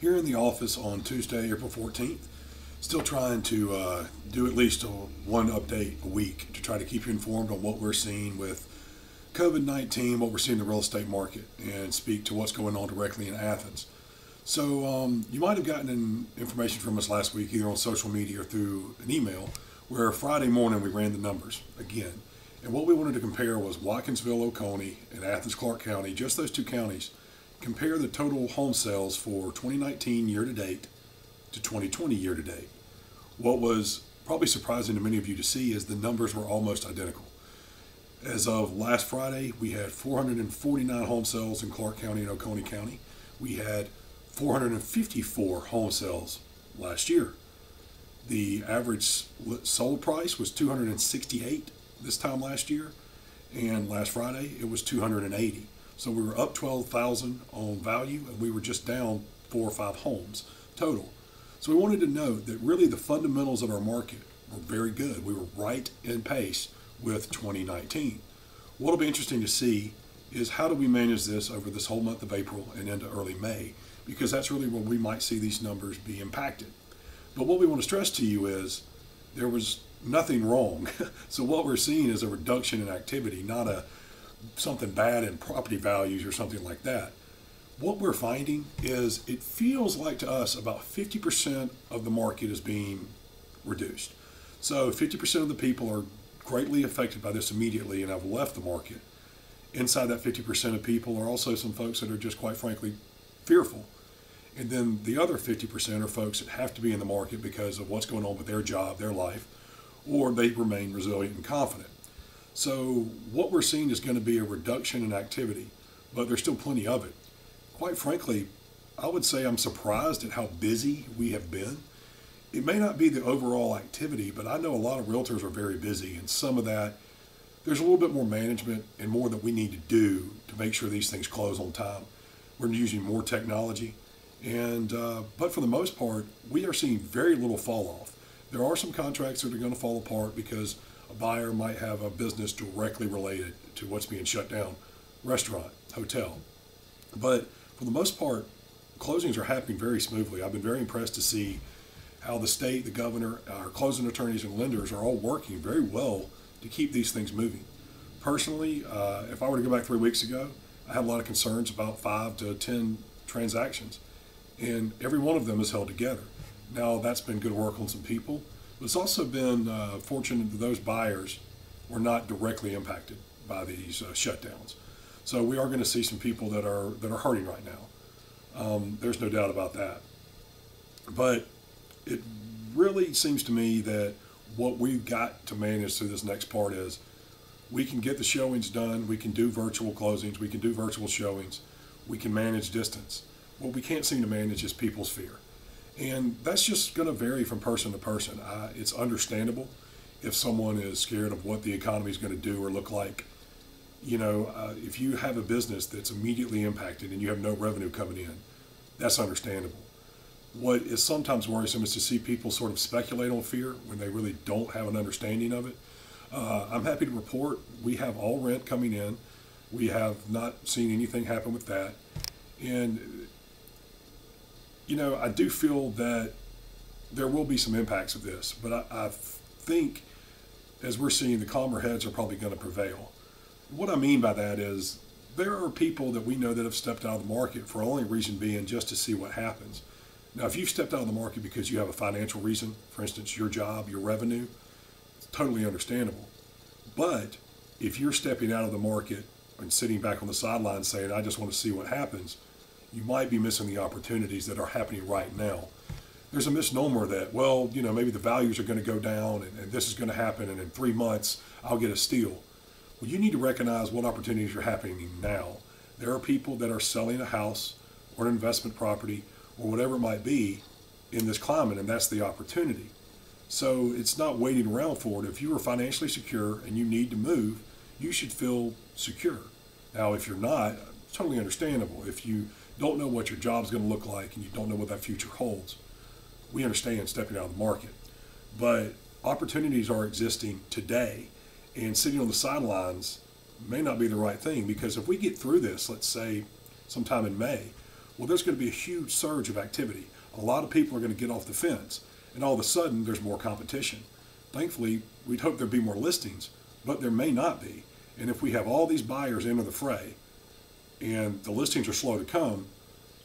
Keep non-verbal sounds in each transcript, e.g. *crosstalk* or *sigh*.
here in the office on Tuesday, April 14th. Still trying to uh, do at least a, one update a week to try to keep you informed on what we're seeing with COVID 19, what we're seeing in the real estate market, and speak to what's going on directly in Athens. So, um, you might have gotten information from us last week, either on social media or through an email, where Friday morning we ran the numbers again. And what we wanted to compare was Watkinsville, Oconee, and Athens Clarke County, just those two counties compare the total home sales for 2019 year to date to 2020 year to date. What was probably surprising to many of you to see is the numbers were almost identical. As of last Friday, we had 449 home sales in Clarke County and Oconee County. We had 454 home sales last year. The average sold price was 268 this time last year, and last Friday it was 280. So we were up 12,000 on value and we were just down four or five homes total. So we wanted to note that really the fundamentals of our market were very good. We were right in pace with 2019. What'll be interesting to see is how do we manage this over this whole month of April and into early May, because that's really when we might see these numbers be impacted. But what we want to stress to you is there was nothing wrong. *laughs* so what we're seeing is a reduction in activity, not a something bad in property values or something like that. What we're finding is it feels like to us about 50% of the market is being reduced. So 50% of the people are greatly affected by this immediately and have left the market. Inside that 50% of people are also some folks that are just quite frankly fearful. And then the other 50% are folks that have to be in the market because of what's going on with their job, their life, or they remain resilient and confident. So what we're seeing is going to be a reduction in activity, but there's still plenty of it. Quite frankly, I would say I'm surprised at how busy we have been. It may not be the overall activity, but I know a lot of realtors are very busy, and some of that, there's a little bit more management and more that we need to do to make sure these things close on time. We're using more technology, and uh, but for the most part, we are seeing very little fall off. There are some contracts that are going to fall apart because a buyer might have a business directly related to what's being shut down restaurant, hotel. But for the most part, closings are happening very smoothly. I've been very impressed to see how the state, the governor, our closing attorneys, and lenders are all working very well to keep these things moving. Personally, uh, if I were to go back three weeks ago, I had a lot of concerns about five to 10 transactions, and every one of them is held together. Now, that's been good work on some people. It's also been uh, fortunate that those buyers were not directly impacted by these uh, shutdowns. So we are going to see some people that are that are hurting right now. Um, there's no doubt about that. But it really seems to me that what we've got to manage through this next part is we can get the showings done, we can do virtual closings, we can do virtual showings, we can manage distance. What we can't seem to manage is people's fear. And that's just going to vary from person to person. Uh, it's understandable if someone is scared of what the economy is going to do or look like. You know, uh, if you have a business that's immediately impacted and you have no revenue coming in, that's understandable. What is sometimes worrisome is to see people sort of speculate on fear when they really don't have an understanding of it. Uh, I'm happy to report we have all rent coming in. We have not seen anything happen with that. And you know, I do feel that there will be some impacts of this, but I, I think as we're seeing, the calmer heads are probably going to prevail. What I mean by that is there are people that we know that have stepped out of the market for only reason being just to see what happens. Now, if you've stepped out of the market because you have a financial reason, for instance, your job, your revenue, it's totally understandable. But if you're stepping out of the market and sitting back on the sidelines saying, I just want to see what happens, you might be missing the opportunities that are happening right now. There's a misnomer that, well, you know, maybe the values are going to go down and, and this is going to happen, and in three months I'll get a steal. Well, you need to recognize what opportunities are happening now. There are people that are selling a house or an investment property or whatever it might be in this climate, and that's the opportunity. So it's not waiting around for it. If you are financially secure and you need to move, you should feel secure. Now, if you're not, totally understandable. If you don't know what your job's going to look like and you don't know what that future holds, we understand stepping out of the market. But opportunities are existing today, and sitting on the sidelines may not be the right thing because if we get through this, let's say sometime in May, Well, there's going to be a huge surge of activity. A lot of people are going to get off the fence, and all of a sudden, there's more competition. Thankfully, we'd hope there'd be more listings, but there may not be. And if we have all these buyers enter the fray, and the listings are slow to come,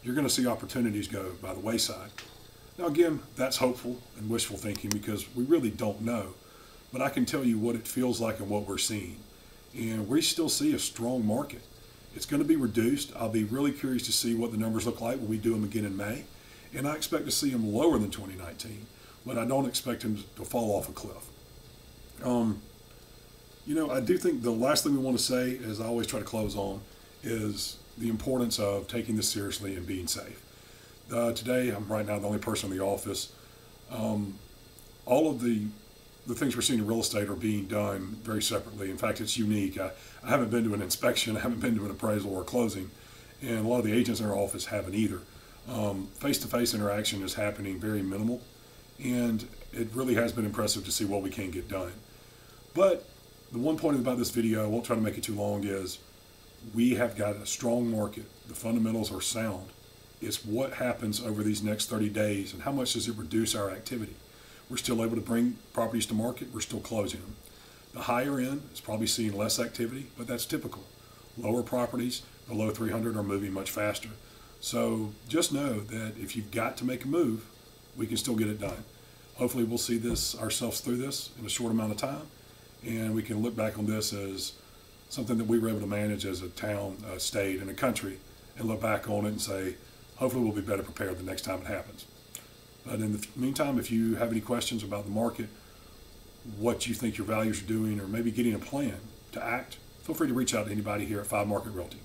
you're going to see opportunities go by the wayside. Now, again, that's hopeful and wishful thinking because we really don't know. But I can tell you what it feels like and what we're seeing. And we still see a strong market. It's going to be reduced. I'll be really curious to see what the numbers look like when we do them again in May. And I expect to see them lower than 2019, but I don't expect them to fall off a cliff. Um, you know, I do think the last thing we want to say, as I always try to close on, is the importance of taking this seriously and being safe. Uh, today, I'm right now the only person in the office. Um, all of the the things we're seeing in real estate are being done very separately. In fact, it's unique. I, I haven't been to an inspection, *laughs* I haven't been to an appraisal or closing, and a lot of the agents in our office haven't either. Face to face interaction is happening very minimal, and it really has been impressive to see what we can get done. But the one point about this video, I won't try to make it too long, is we have got a strong market. The fundamentals are sound. It's what happens over these next 30 days and how much does it reduce our activity. We're still able to bring properties to market. We're still closing them. The higher end is probably seeing less activity, but that's typical. Lower properties below 300 are moving much faster. So just know that if you've got to make a move, we can still get it done. Hopefully, we'll see this ourselves through this in a short amount of time, and we can look back on this as something that we were able to manage as a town, a state, and a country, and look back on it and say, hopefully, we'll be better prepared the next time it happens. But in the meantime, if you have any questions about the market, what you think your values are doing, or maybe getting a plan to act, feel free to reach out to anybody here at Five Market Realty.